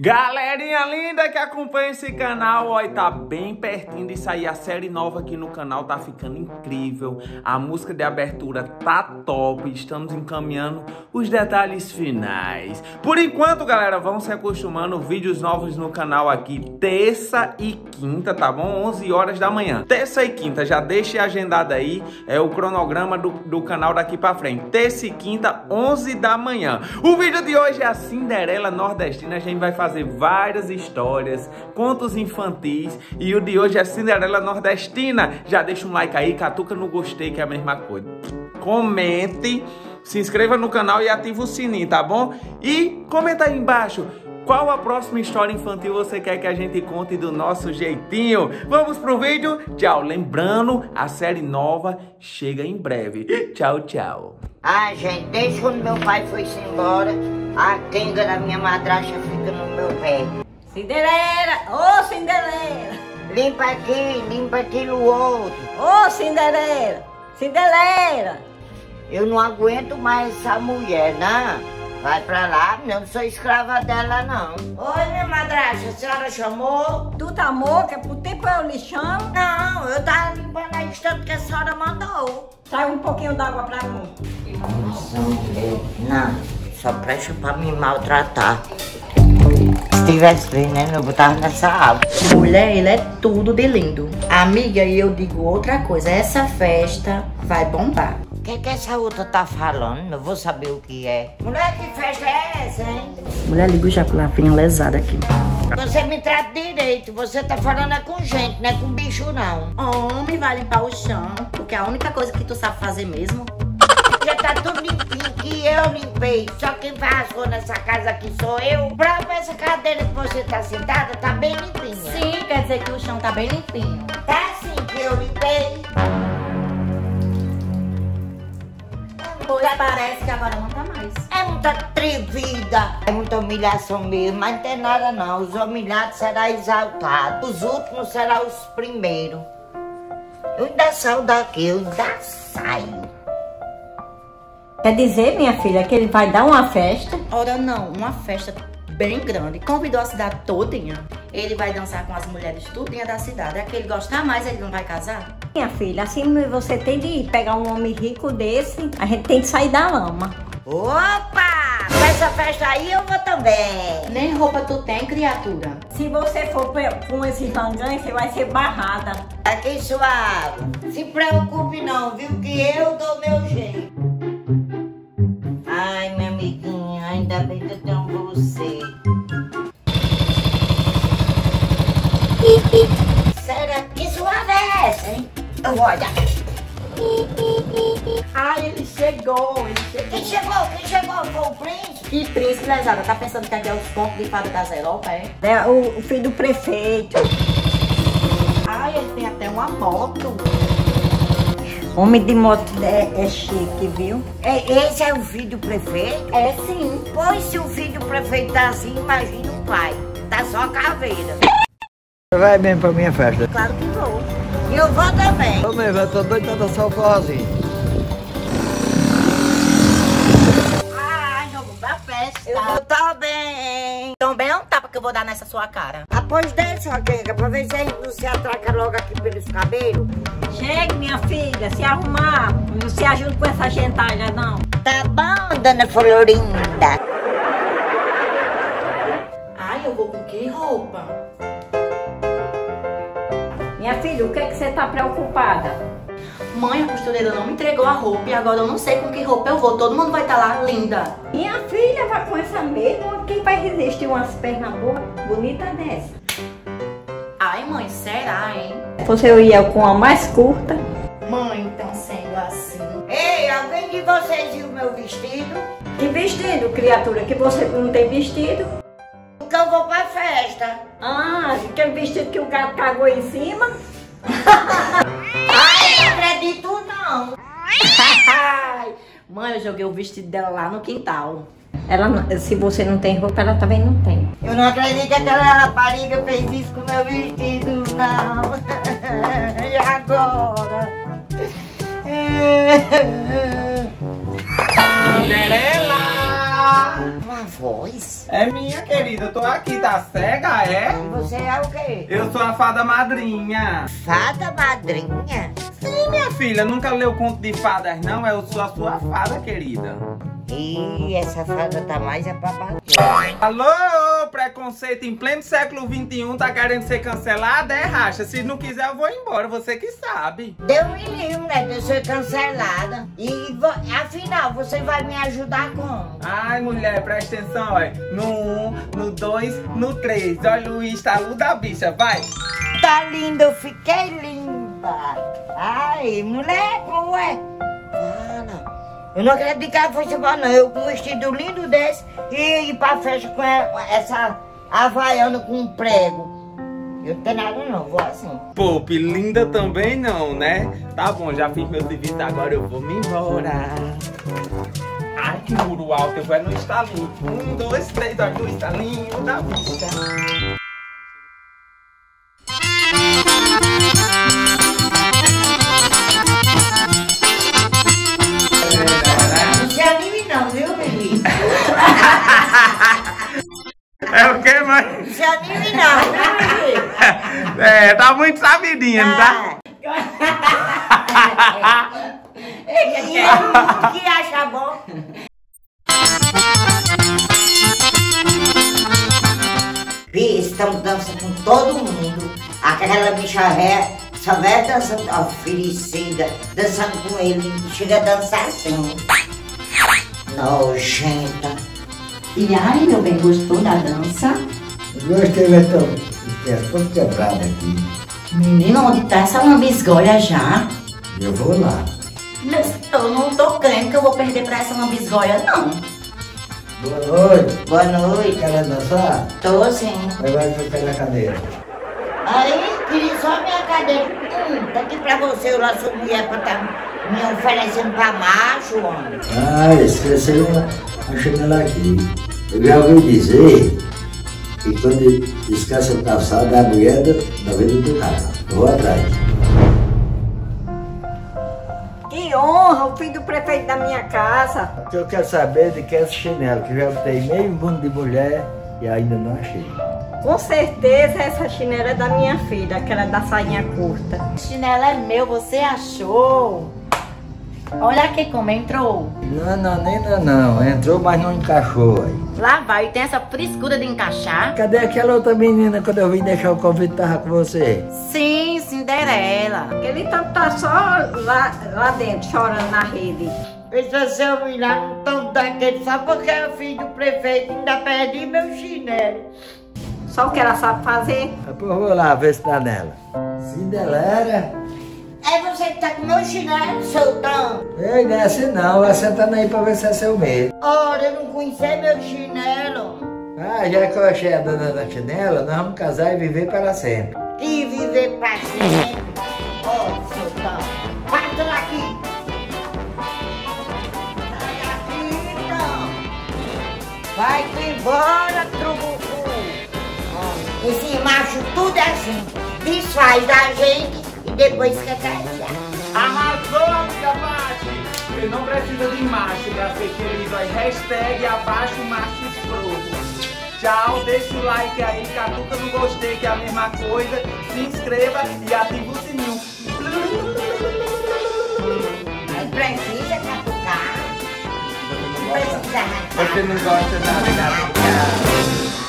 Galerinha linda que acompanha esse canal, ó, e tá bem pertinho de sair a série nova aqui no canal, tá ficando incrível. A música de abertura tá top, estamos encaminhando os detalhes finais. Por enquanto, galera, vão se acostumando, vídeos novos no canal aqui, terça e quinta, tá bom? 11 horas da manhã. Terça e quinta, já deixe agendado aí, é o cronograma do, do canal daqui pra frente. Terça e quinta, 11 da manhã. O vídeo de hoje é a Cinderela Nordestina, a gente vai fazer fazer várias histórias, contos infantis e o de hoje é Cinderela Nordestina. Já deixa um like aí, catuca no gostei que é a mesma coisa. Comente, se inscreva no canal e ative o sininho, tá bom? E comenta aí embaixo qual a próxima história infantil você quer que a gente conte do nosso jeitinho? Vamos pro vídeo? Tchau! Lembrando, a série nova chega em breve. Tchau, tchau! Ah, gente, desde quando meu pai foi-se embora, a quenga da minha madrasta fica no meu pé. Cinderela! Ô, oh, Cinderela! Limpa aqui, limpa aquilo outro. Ô, oh, Cinderela! Cinderela! Eu não aguento mais essa mulher, né? Vai pra lá, eu não sou escrava dela, não. Oi, minha madrasta, a senhora chamou? Tu tá moca? Por tempo eu lhe chamo? Não, eu tava limpando a instante que a senhora mandou. Sai um pouquinho d'água pra mim. Não, só presta pra me maltratar. Se tivesse veneno, eu botava nessa água. Mulher, ele é tudo de lindo. Amiga, e eu digo outra coisa, essa festa vai bombar. O que, que essa outra tá falando? Eu vou saber o que é. Mulher, que festa é essa, hein? Mulher, liga já pra vinha lesada aqui. Você me trata direito. Você tá falando é com gente, não é com bicho, não. Homem vai limpar o chão, porque é a única coisa que tu sabe fazer mesmo. Que eu limpei. Só quem rasgou nessa casa aqui sou eu. Prova essa cadeira que você tá sentada, tá bem limpinha. Sim, quer dizer que o chão tá bem limpinho. Tá sim, que eu limpei. Pois parece que agora não tá mais. É muita atrevida, é muita humilhação mesmo, mas não tem nada não. Os humilhados serão exaltados, os últimos serão os primeiros. Eu ainda saio daqui, eu ainda saio. Quer dizer, minha filha, que ele vai dar uma festa? Ora não, uma festa bem grande. Convidou a cidade todinha. Ele vai dançar com as mulheres tudinha da cidade. É que ele gostar mais, ele não vai casar? Minha filha, assim você tem de ir pegar um homem rico desse, a gente tem que sair da lama. Opa! Essa festa aí eu vou também. Nem roupa tu tem, criatura. Se você for com esse ranganho, você vai ser barrada. Aqui, suave. Se preocupe não, viu? Que eu dou meu jeito. Será que suave é essa, hein? Olha. Ai, ele chegou, ele chegou. Quem chegou? Quem chegou? Foi o príncipe? Que príncipe, lesada? Tá pensando que aqui é os pontos de fada das Europa, é? É o, o filho do prefeito. Ai, ele tem até uma moto. Homem de moto é, é chique, viu? É, esse é o filho do prefeito? É sim. Pois se o filho do prefeito tá assim, imagina o pai. Tá só caveira. Vai mesmo pra minha festa? Claro que vou. E eu vou também. Tô mesmo, eu tô doido pra dançar o forrozinho. Ai, jogo da festa. Eu vou também. Também é um tapa que eu vou dar nessa sua cara. Após desse, Roquenga, pra ver se a gente não se atraca logo aqui pelos cabelos. Chegue, minha filha, se arrumar. Não se ajuda com essa gentalha, não. Tá bom, dona Florinda. Filha, o que, é que você tá preocupada? Mãe, a costureira não me entregou a roupa e agora eu não sei com que roupa eu vou. Todo mundo vai estar tá lá linda. Minha filha vai com essa mesma. Quem vai resistir umas pernas boas, bonitas dessa? Ai, mãe, será, hein? Você ia com a mais curta. Mãe, então sendo assim. Ei, alguém de vocês viu meu vestido? Que vestido, criatura? Que você não tem vestido? Porque eu vou pra festa. Ah, aquele vestido que o gato cagou em cima? Ai, não acredito não. Mãe, eu joguei o vestido dela lá no quintal. Ela, se você não tem roupa, ela também não tem. Eu não acredito que aquela rapariga fez isso com meu vestido, não. E agora? Voz? É minha, querida. Eu tô aqui, tá cega, é? E você é o quê? Eu sou a fada madrinha. Fada madrinha? Sim, minha filha. Nunca leu conto de fadas, não? Eu sou a sua fada, querida. Ih, essa fada tá mais é pra bater. Alô, preconceito em pleno século XXI tá querendo ser cancelado? É, racha. Se não quiser, eu vou embora. Você que sabe. Deu um livro, né? De eu ser cancelada. E afinal, você vai me ajudar como? Ai, mulher, presta atenção, olha. No 1, um, no 2, no 3. Olha o estalo da bicha, vai. Tá linda, eu fiquei linda. Ai, mulher, como é? Eu não acredito que ela fosse boa, não. Eu com um vestido lindo desse e ir pra festa com essa havaiana com um prego. Eu não tenho nada, não. Vou assim. Pô, linda também não, né? Tá bom, já fiz meu serviço, agora eu vou me embora. Ai, que muro alto, eu vou é no estalinho. Um, dois, três, olha no estalinho da bicha. É o que, mãe? Não se anime, não? É, tá muito sabidinha, não tá? E ele que acha bom? Bi, estamos dançando com todo mundo. Aquela bicha ré só vai dançando, oferecida, dançando com ele. Chega a dançar assim. Nojenta. E aí, meu bem, gostou da dança? Gostei, mas tô, todo quebrado aqui. Menino, onde tá essa lambisgoia já? Eu vou lá. Mas eu não tô crendo que eu vou perder pra essa lambisgoia, não. Boa noite. Boa noite. Quer dançar? Tô sim. Aí vai ficar na cadeira. Aí, queria só minha cadeira. Hum, tá aqui pra você, eu lá sou mulher pra tá me oferecendo pra macho, homem. Ah, esqueceu uma, uma chinela aqui. Eu já ouvi dizer que quando esquece o calçado da mulher da, da vida do carro. Vou atrás. Que honra, o filho do prefeito da minha casa. O que eu quero saber é de que é esse chinelo, que eu já botei meio mundo de mulher e ainda não achei. Com certeza essa chinela é da minha filha, aquela da sainha curta. Chinelo é meu, você achou? Olha aqui como entrou. Não, não, nem não, não. Entrou, mas não encaixou aí. Lá vai, e tem essa frescura de encaixar. Cadê aquela outra menina quando eu vim deixar o convite tava com você? Sim, Cinderela. Ele tá, tá só lá, lá dentro, chorando na rede. Esse seu milagre não tão daquele só porque é filho do prefeito, ainda perdi meu chinelo. Só o que ela sabe fazer. Eu vou lá ver se tá nela. Cinderela? É você que tá com meu chinelo soltão. Ei, não é assim não. Vai sentando aí pra ver se é seu mesmo. Ora, eu não conhecia meu chinelo. Ah, já que eu achei a dona da chinela, nós vamos casar e viver para sempre. Que viver pra sempre. Ó, soltão. Passa daqui. Sai daqui, então. Vai-te embora, trubucu. Esse macho tudo é assim. Desfaz da gente e depois quer casar. Arrasou, amiga Mate! Você não precisa de macho pra ser querido aí. Hashtag abaixo macho escroto. Tchau, deixa o like aí, catuca no gostei, que é a mesma coisa. Se inscreva e ativa o sininho. Não precisa catucar. Não precisa arrancar. Você não gosta nada, garoto.